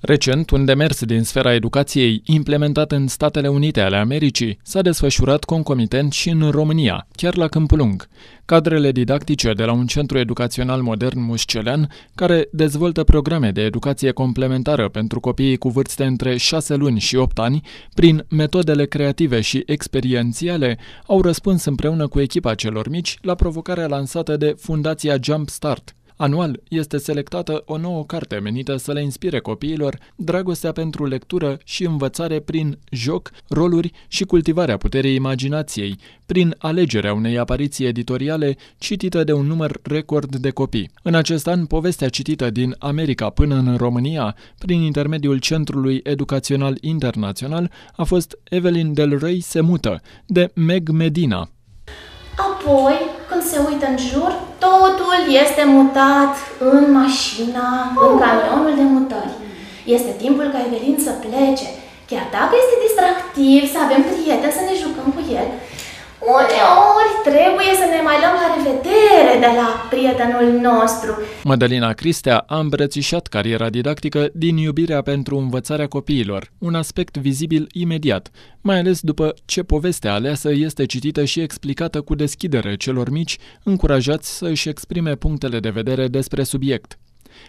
Recent, un demers din sfera educației implementat în Statele Unite ale Americii s-a desfășurat concomitent și în România, chiar la Câmpul Lung. Cadrele didactice de la un centru educațional modern mușcelean, care dezvoltă programe de educație complementară pentru copiii cu vârste între 6 luni și 8 ani, prin metodele creative și experiențiale, au răspuns împreună cu echipa celor mici la provocarea lansată de Fundația Jump Start, Anual este selectată o nouă carte menită să le inspire copiilor dragostea pentru lectură și învățare prin joc, roluri și cultivarea puterii imaginației, prin alegerea unei apariții editoriale citită de un număr record de copii. În acest an, povestea citită din America până în România, prin intermediul Centrului Educațional Internațional, a fost Evelyn Del Rey se mută, de Meg Medina. Apoi, când se uită în jur, totul este mutat în mașina, în camionul de mutări. Este timpul ca Evelin să plece. Chiar dacă este distractiv, să avem prieteni, să ne jucăm cu el, uneori trebuie să ne mai luăm la revedere de la prietenul nostru. Madalina Cristea a îmbrățișat cariera didactică din iubirea pentru învățarea copiilor, un aspect vizibil imediat, mai ales după ce povestea aleasă este citită și explicată cu deschidere celor mici, încurajați să își exprime punctele de vedere despre subiect.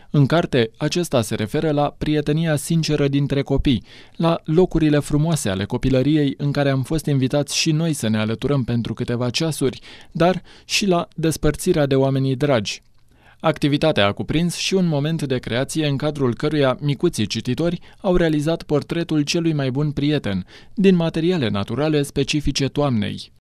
În carte, acesta se referă la prietenia sinceră dintre copii, la locurile frumoase ale copilăriei în care am fost invitați și noi să ne alăturăm pentru câteva ceasuri, dar și la despărțirea de oamenii dragi. Activitatea a cuprins și un moment de creație în cadrul căruia micuții cititori au realizat portretul celui mai bun prieten, din materiale naturale specifice toamnei.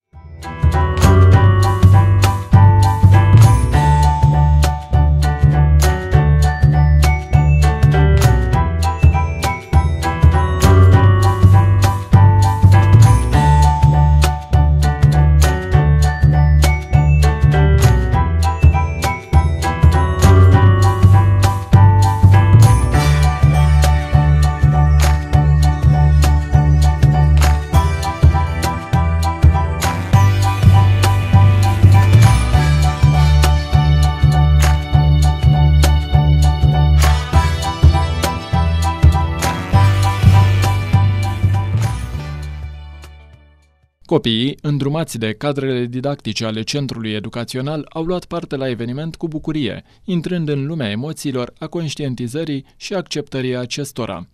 Copiii, îndrumați de cadrele didactice ale centrului educațional, au luat parte la eveniment cu bucurie, intrând în lumea emoțiilor, a conștientizării și acceptării acestora.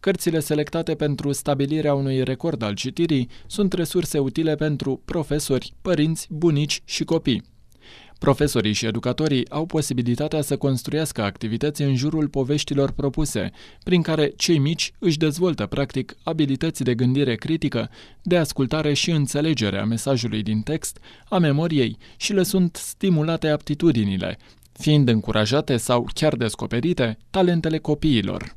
Cărțile selectate pentru stabilirea unui record al citirii sunt resurse utile pentru profesori, părinți, bunici și copii. Profesorii și educatorii au posibilitatea să construiască activități în jurul poveștilor propuse, prin care cei mici își dezvoltă practic abilități de gândire critică, de ascultare și înțelegere a mesajului din text, a memoriei și le sunt stimulate aptitudinile, fiind încurajate sau chiar descoperite talentele copiilor.